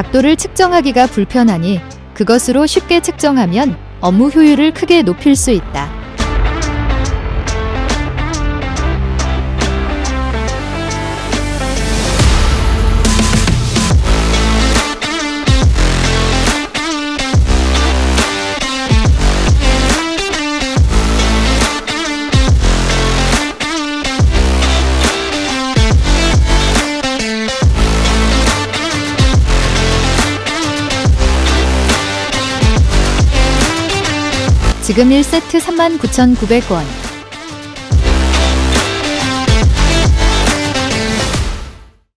각도를 측정하기가 불편하니 그것으로 쉽게 측정하면 업무 효율을 크게 높일 수 있다. 지금 1세트 39,900원.